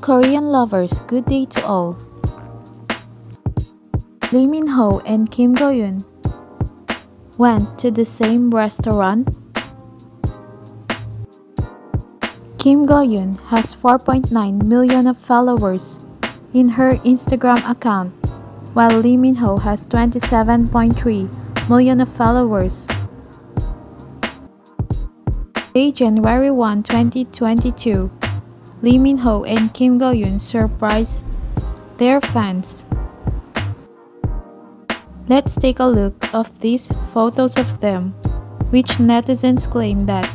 Korean lovers, good day to all. Lee Min Ho and Kim Go Eun went to the same restaurant. Kim Go Eun has 4.9 million of followers in her Instagram account, while Lee Min Ho has 27.3 million of followers. Day January 1, 2022. Lee Min Ho and Kim Go Eun surprise their fans. Let's take a look of these photos of them, which netizens claim that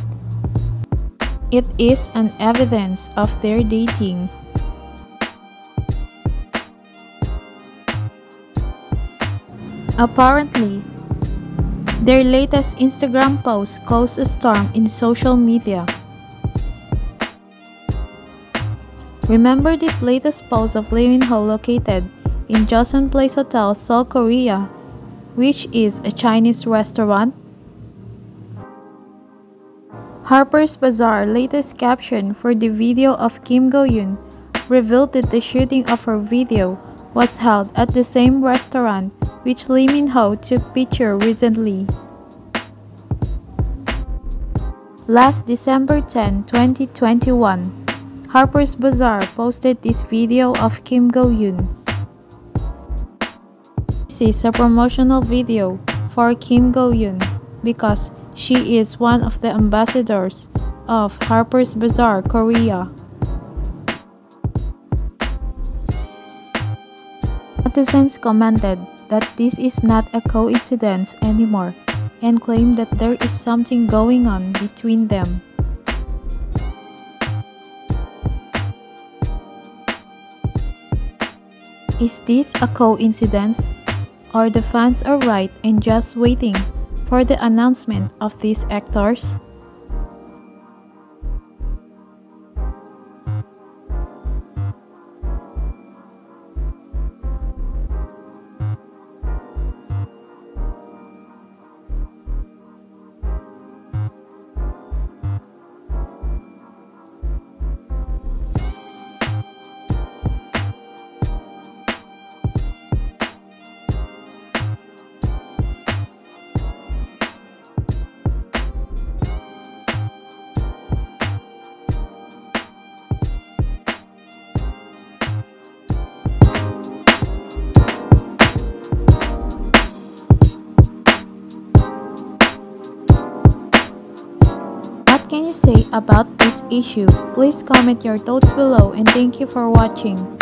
it is an evidence of their dating. Apparently, their latest Instagram post caused a storm in social media. Remember this latest post of Min Ho located in Josun Palace Hotel, Seoul, Korea, which is a Chinese restaurant? Harper's Bazaar latest caption for the video of Kim Go Eun revealed that the shooting of her video was held at the same restaurant which Lee Min Ho took picture recently. Last December 10, 2021, Harper's Bazaar posted this video of Kim Go Eun. This is a promotional video for Kim Go Eun because she is one of the ambassadors of Harper's Bazaar Korea. Netizens commented that this is not a coincidence anymore and claimed that there is something going on between them. Is this a coincidence? Or the fans are right and just waiting for the announcement of these actors? Can you say about this issue? Please comment your thoughts below and thank you for watching.